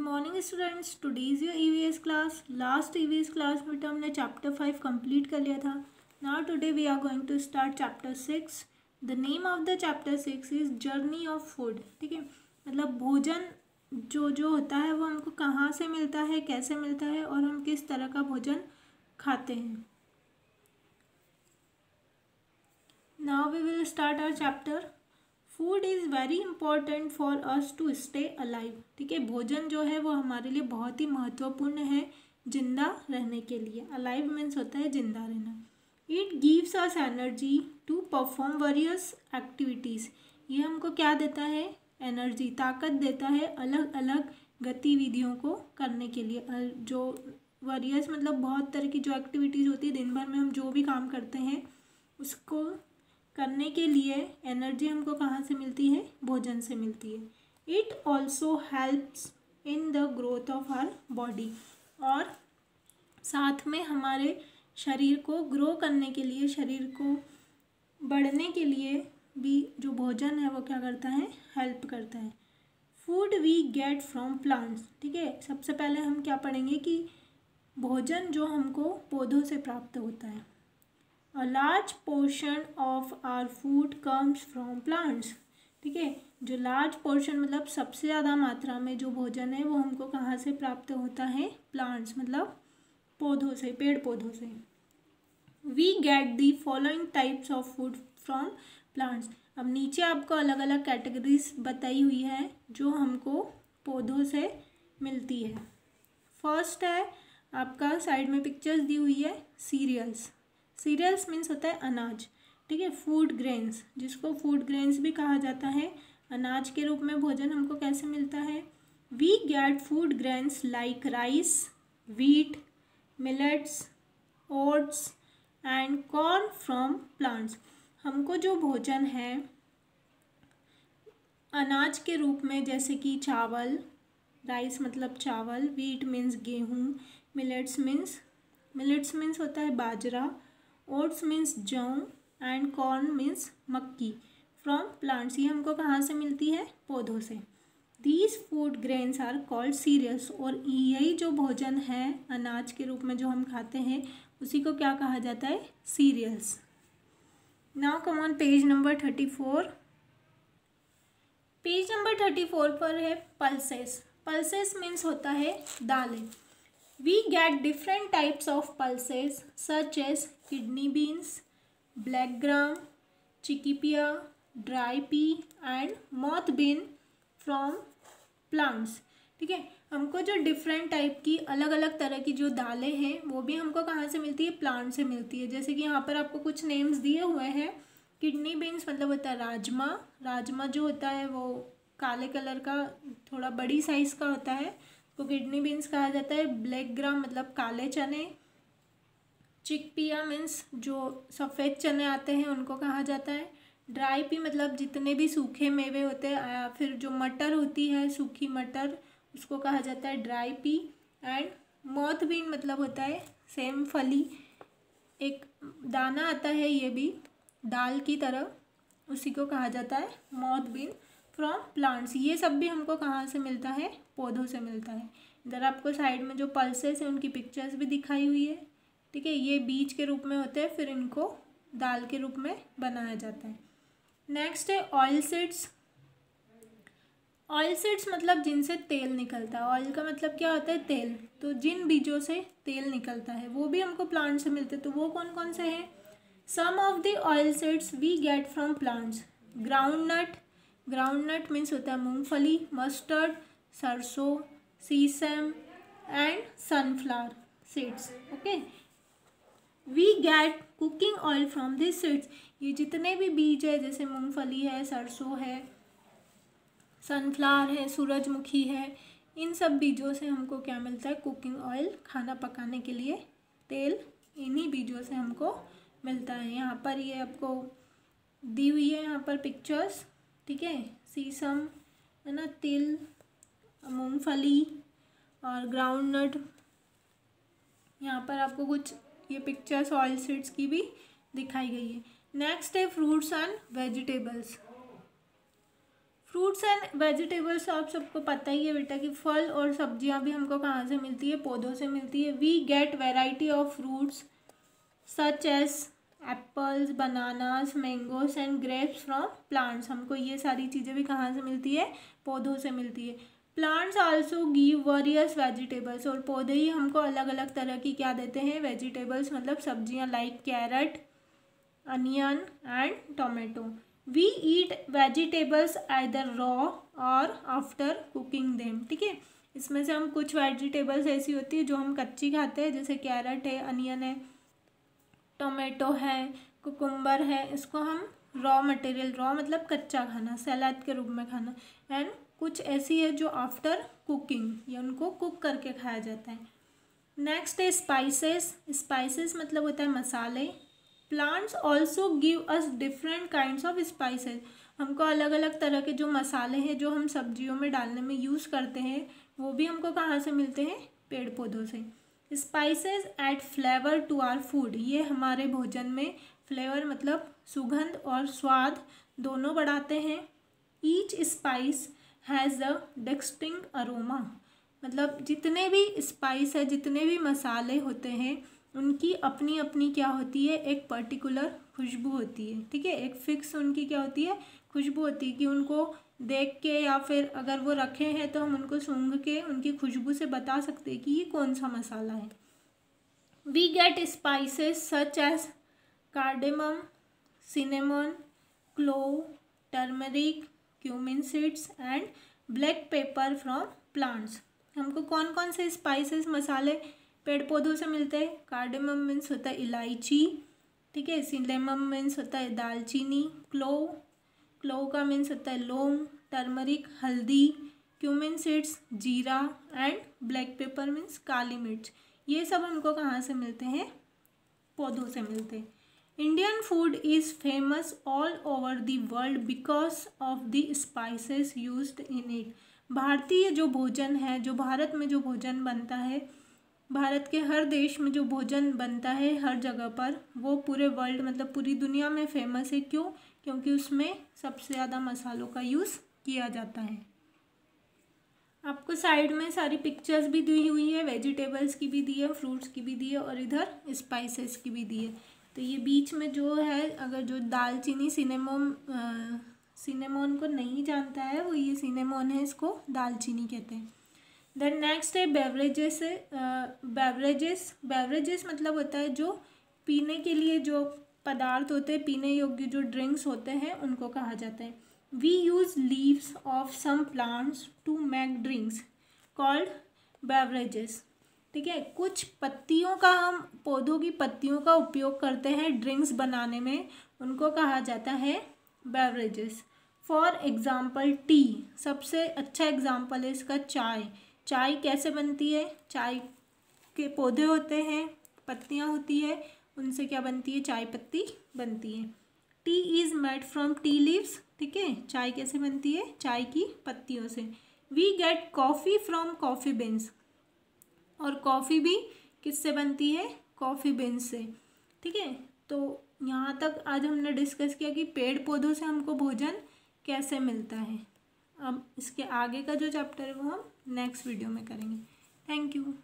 Morning students today's your EVS class last EVS class में तो हमने चैप्टर फाइव कंप्लीट कर लिया था। Now today we are going to start chapter six the name of the chapter six is journey of food ठीक है? मतलब भोजन जो जो होता है वो हमको कहाँ से मिलता है, कैसे मिलता है और हम किस तरह का भोजन खाते हैं। Now we will start our chapter food is very important for us to stay alive ठीक है? भोजन जो है वो हमारे लिए बहुत ही महत्वपूर्ण है ज़िंदा रहने के लिए। अलाइव मीन्स होता है ज़िंदा रहना। It gives us energy to perform various activities ये हमको क्या देता है? एनर्जी ताकत देता है अलग अलग गतिविधियों को करने के लिए। जो वरियस मतलब बहुत तरह की जो एक्टिविटीज़ होती है, दिन भर में हम जो भी काम करते हैं, उसको करने के लिए एनर्जी हमको कहाँ से मिलती है? भोजन से मिलती है। It also helps in the growth of our body और साथ में हमारे शरीर को ग्रो करने के लिए, शरीर को बढ़ने के लिए भी जो भोजन है वो क्या करता है? हेल्प करता है। Food we get from plants ठीक है? सबसे पहले हम क्या पढ़ेंगे कि भोजन जो हमको पौधों से प्राप्त होता है। A large portion of our food comes from plants ठीक है? जो लार्ज पोर्शन मतलब सबसे ज़्यादा मात्रा में जो भोजन है, वो हमको कहाँ से प्राप्त होता है? प्लांट्स मतलब पौधों से, पेड़ पौधों से। We get the following types of food from plants अब नीचे आपको अलग अलग कैटेगरीज बताई हुई है, जो हमको पौधों से मिलती है। फ़र्स्ट है, आपका साइड में पिक्चर्स दी हुई है सीरियल्स सीरियल्स मीन्स होता है अनाज, ठीक है? फ़ूड ग्रेन्स जिसको फ़ूड ग्रेन्स भी कहा जाता है। अनाज के रूप में भोजन हमको कैसे मिलता है? We get food grains like rice wheat millets oats and corn from plants हमको जो भोजन है, अनाज के रूप में जैसे कि चावल राइस मतलब चावल वीट मीन्स गेहूँ मिलेट्स मीन्स मिलेट्स मीन्स होता है बाजरा ओट्स मीन्स जौ एंड कॉर्न मीन्स मक्की। फ्रॉम प्लांट्स, ये हमको कहाँ से मिलती है? पौधों से। These food grains are called cereals और यही जो भोजन है, अनाज के रूप में जो हम खाते हैं, उसी को क्या कहा जाता है? Cereals now come on page number thirty four page number thirty four पर है पल्सेस पल्सेस मीन्स होता है दालें। We get different types of pulses such as kidney beans, black gram, chickpea, dry pea and moth bean from plants. ठीक है? हमको जो different type की अलग अलग तरह की जो दालें हैं वो भी हमको कहाँ से मिलती है? प्लांट से मिलती है। जैसे कि यहाँ पर आपको कुछ नेम्स दिए हुए हैं। किडनी बीन्स मतलब होता है राजमा। राजमा जो होता है वो काले कलर का थोड़ा बड़ी साइज़ का होता है। तो किडनी बीन्स कहा जाता है, ब्लैक ग्राम मतलब काले चने, चिकपिया मीन्स जो सफ़ेद चने आते हैं उनको कहा जाता है। ड्राई पी मतलब जितने भी सूखे मेवे होते हैं फिर जो मटर होती है, सूखी मटर, उसको कहा जाता है dry pea. And moth bean मतलब होता है सेम फली। एक दाना आता है ये भी, दाल की तरह, उसी को कहा जाता है मौत बीन। फ्रॉम प्लांट्स ये सब भी हमको कहाँ से मिलता है? पौधों से मिलता है। इधर आपको साइड में जो पल्सेस हैं, उनकी पिक्चर्स भी दिखाई हुई है। ठीक है, ये बीज के रूप में होते हैं, फिर इनको दाल के रूप में बनाया जाता है। नेक्स्ट है ऑयल सीड्स ऑयल सीड्स मतलब जिनसे तेल निकलता है। ऑयल का मतलब क्या होता है? तेल। तो जिन बीजों से तेल निकलता है, वो भी हमको प्लांट से मिलते हैं। तो वो कौन कौन से हैं? Some of the oil seeds we get from plants groundnut groundnut means होता है मूंगफली मस्टर्ड सरसों sesame and sunflower seeds okay we get cooking oil from this seeds ये जितने भी बीज है, जैसे मूंगफली है, सरसों है सनफ्लावर है, सूरजमुखी है, इन सब बीजों से हमको क्या मिलता है? कुकिंग ऑयल खाना पकाने के लिए तेल, इन्हीं बीजों से हमको मिलता है। यहाँ पर ये आपको दी हुई है, यहाँ पर पिक्चर्स ठीक है? सीसम, है ना? तिल, मूंगफली और ग्राउंड नट यहाँ पर आपको कुछ ये पिक्चर्स ऑयल सीड्स की भी दिखाई गई है। नेक्स्ट है fruits and vegetables fruits and vegetables आप सबको पता ही है बेटा कि फल और सब्ज़ियाँ भी हमको कहाँ से मिलती है? पौधों से मिलती है। We get variety of fruits such as apples, bananas, mangoes and grapes from plants. हमको ये सारी चीज़ें भी कहाँ से मिलती है? पौधों से मिलती है। Plants also give various vegetables और पौधे ही हमको अलग अलग तरह की क्या देते हैं? वेजिटेबल्स मतलब सब्ज़ियाँ like carrot, onion and tomato. We eat vegetables either raw or after cooking them ठीक है? इसमें से हम कुछ वेजिटेबल्स ऐसी होती है जो हम कच्ची खाते हैं, जैसे कैरेट है, अनियन है टोमेटो है, कुकुम्बर है, इसको हम रॉ मटेरियल रॉ मतलब कच्चा खाना सलाद के रूप में खाना। एंड कुछ ऐसी है जो आफ्टर कुकिंग या उनको कुक करके खाया जाता है। नेक्स्ट है स्पाइसेस स्पाइसेस मतलब होता है मसाले। Plants also give us different kind of spices हमको अलग अलग तरह के जो मसाले हैं, जो हम सब्जियों में डालने में यूज़ करते हैं, वो भी हमको कहाँ से मिलते हैं? पेड़ पौधों से। Spices add flavour to our food ये हमारे भोजन में फ्लेवर मतलब सुगंध और स्वाद दोनों बढ़ाते हैं। Each spice has a distinct aroma मतलब जितने भी स्पाइस है, जितने भी मसाले होते हैं, उनकी अपनी अपनी क्या होती है, एक पर्टिकुलर खुशबू होती है। ठीक है? एक फिक्स उनकी क्या होती है? खुशबू होती है कि उनको देख के या फिर अगर वो रखे हैं तो हम उनको सूंघ के उनकी खुशबू से बता सकते हैं कि ये कौन सा मसाला है। We get spices such as cardamom cinnamon clove turmeric cumin seeds and black pepper from plants हमको कौन कौन से स्पाइसेस मसाले पेड़ पौधों से मिलते हैं? कार्डेमम मीन्स होता है इलायची, ठीक है? सिलेमम मीन्स होता है दालचीनी क्लोव क्लोव का मीन्स होता है। लौंग टर्मरिक, हल्दी, क्यूमिन सीड्स, जीरा एंड ब्लैक पेपर मीन्स काली मिर्च। ये सब हमको कहाँ से मिलते हैं? पौधों से मिलते हैं। Indian food is famous all over the world because of the spices used in it भारतीय जो भोजन है, जो भारत में जो भोजन बनता है, भारत के हर देश में जो भोजन बनता है, हर जगह पर, वो पूरे वर्ल्ड मतलब पूरी दुनिया में फ़ेमस है। क्यों? क्योंकि उसमें सबसे ज़्यादा मसालों का यूज़ किया जाता है। आपको साइड में सारी पिक्चर्स भी दी हुई है वेजिटेबल्स की भी दी है फ्रूट्स की भी दी है और इधर स्पाइसेस की भी दी है। तो ये बीच में जो है, अगर जो दालचीनी सिनेमोन सिनेमोन को नहीं जानता है, वो ये सिनेमोन है इसको, दालचीनी कहते हैं। देन नेक्स्ट है बेवरेजेस बेवरेजेस बेवरेजेस मतलब होता है जो पीने के लिए जो पदार्थ होते हैं, पीने योग्य जो ड्रिंक्स होते हैं, उनको कहा जाता है। We use leaves of some plants to make drinks called beverages ठीक है? कुछ पत्तियों का हम, पौधों की पत्तियों का उपयोग करते हैं ड्रिंक्स बनाने में, उनको कहा जाता है बेवरेजेस फॉर एग्ज़ाम्पल टी सबसे अच्छा एग्ज़ाम्पल है इसका चाय. चाय कैसे बनती है? चाय के पौधे होते हैं, पत्तियाँ होती है उनसे क्या बनती है? चाय पत्ती बनती है। Tea is made from tea leaves, ठीक है? चाय कैसे बनती है? चाय की पत्तियों से। We get coffee from coffee beans. और कॉफ़ी भी किससे बनती है? कॉफ़ी बिन्स से। ठीक है? तो यहाँ तक आज हमने डिस्कस किया कि पेड़ पौधों से हमको भोजन कैसे मिलता है। अब इसके आगे का जो चैप्टर है वो हम नेक्स्ट वीडियो में करेंगे। Thank you.